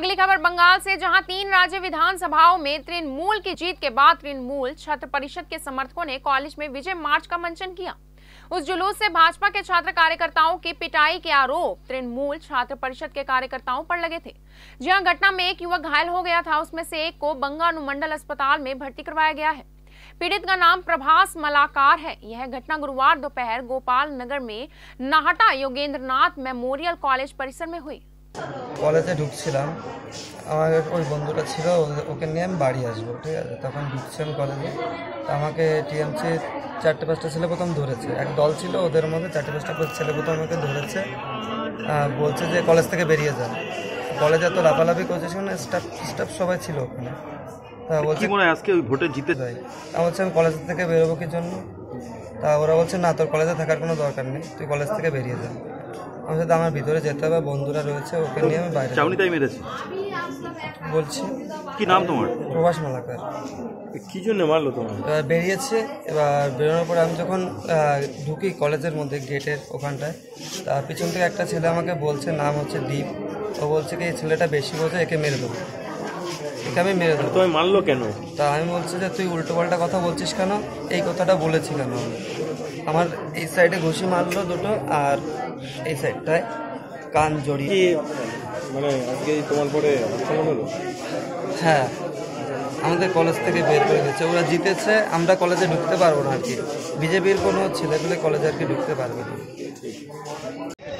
अगली खबर बंगाल से, जहाँ तीन राज्य विधानसभाओं में तृणमूल की जीत के बाद तृणमूल छात्र परिषद के समर्थकों ने कॉलेज में विजय मार्च का मंचन किया। उस जुलूस से भाजपा के छात्र कार्यकर्ताओं की पिटाई के आरोप तृणमूल छात्र परिषद के कार्यकर्ताओं पर लगे थे। जहाँ घटना में एक युवक घायल हो गया था, उसमें से एक को बंगा अनुमंडल अस्पताल में भर्ती करवाया गया है। पीड़ित का नाम प्रभास मलाकार है। यह घटना गुरुवार दोपहर गोपाल नगर में नाहटा योगेंद्र नाथ मेमोरियल कॉलेज परिसर में हुई। কলেজে ঢুকছিলাম। আমার ওই বন্ধুটা ছিল ওকে নিয়ে আমি বাড়ি আসব ঠিক আছে? তখন ঢুকছি আমি কলেজে। আমাকে টিএমসি চারটে পাঁচটা ছেলে প্রথম ধরেছে। এক দল ছিল ওদের মধ্যে চারটে পাঁচটা ছেলে প্রথম আমাকে ধরেছে। বলছে যে কলেজ থেকে বেরিয়ে যান কলেজে এত লাফালাফি করছে সেখানে স্টাফ স্টাফ সবাই ছিল ওখানে। তা বলছে মনে আজকে ওই ভোটে জিতে যাই। তা বলছে আমি কলেজ থেকে বেরোবো কি জন্য? তা ওরা বলছে না তোর কলেজে থাকার কোনো দরকার নেই। তুই কলেজ থেকে বেরিয়ে যা। আমি সাথে আমার ভিতরে যেতে হবে বন্ধুরা রয়েছে ওকে নিয়ে আমি বাইরে চাউনি তাই মেরেছে। বলছি কি নাম তোমার? প্রভাস মালাকার। কি জন্য মারলো তোমার এবার বেরিয়েছে এবার বেরোনোর পরে আমি যখন আহ, ঢুকি কলেজের মধ্যে গেটের ওখানটায় তা পিছন থেকে একটা ছেলে আমাকে বলছে নাম হচ্ছে দীপ। ও বলছে কি এই ছেলেটা বেশি বোঝে একে মেরে দেবো। একে আমি মেরে দেবো। তোমায় মারলো কেন? তা আমি বলছি যে তুই উল্টো পাল্টা কথা বলছিস কেন? এই কথাটা বলেছি কেন আমি? আমার এই সাইডে ঘুষি মারলো দুটো আর এই সাইডটায় কান জড়িয়ে মানে আজকে তোমার পরে আক্রমণ হলো? হ্যাঁ। আমাদের কলেজ থেকে বের করে দিয়েছে। ওরা জিতেছে আমরা কলেজে ঢুকতে পারব না আর কি। বিজেপির কোনো ছেলেগুলো কলেজে আর কি ঢুকতে পারবে না।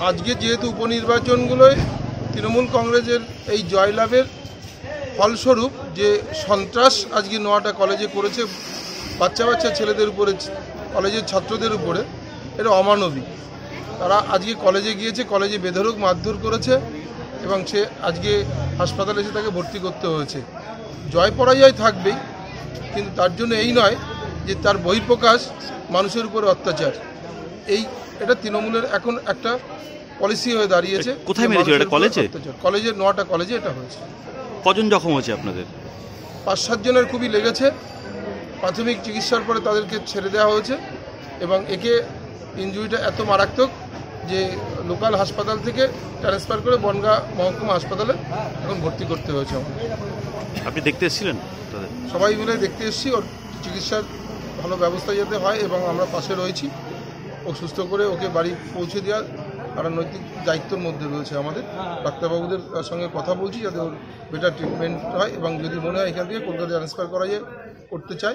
আজকে যেহেতু উপনির্বাচনগুলোয় তৃণমূল কংগ্রেসের এই জয়লাভের ফলস্বরূপ যে সন্ত্রাস আজকে নোয়াটা কলেজে করেছে বাচ্চা বাচ্চা ছেলেদের উপরে কলেজের ছাত্রদের উপরে এটা অমানবিক তারা আজকে কলেজে গিয়েছে কলেজে বেধরক মারধর করেছে এবং সে আজকে হাসপাতালে এসে তাকে ভর্তি করতে হয়েছে জয় পরাজয় থাকবেই কিন্তু তার জন্য এই নয় যে তার বহিঃপ্রকাশ মানুষের উপরে অত্যাচার এই এটা তৃণমূলের এখন একটা পলিসি হয়ে দাঁড়িয়েছে কোথায় মেরেছিল? এটা কলেজে? অত্যাচার। কলেজে নটা কলেজে এটা হয়েছে কজন জখম হয়েছে আপনাদের? পাঁচ সাতজনের খুবই লেগেছে। প্রাথমিক চিকিৎসার পরে তাদেরকে ছেড়ে দেওয়া হয়েছে এবং একে ইনজুরিটা এত মারাত্মক যে লোকাল হাসপাতাল থেকে ট্রান্সফার করে বনগাঁ মহকুমা হাসপাতালে এখন ভর্তি করতে হয়েছে আমাদের। আপনি দেখতে এসেছিলেন সবাই মিলে দেখতে এসেছি ওর চিকিৎসার ভালো ব্যবস্থা যাতে হয় এবং আমরা পাশে রয়েছি। ও সুস্থ করে ওকে বাড়ি পৌঁছে দেওয়ার একটা নৈতিক দায়িত্বের মধ্যে রয়েছে আমাদের। ডাক্তারবাবুদের সঙ্গে কথা বলছি যাতে ওর বেটার ট্রিটমেন্ট হয় এবং যদি মনে হয় এখান থেকে কলকাতায় ট্রান্সফার করা যায় করতে চাই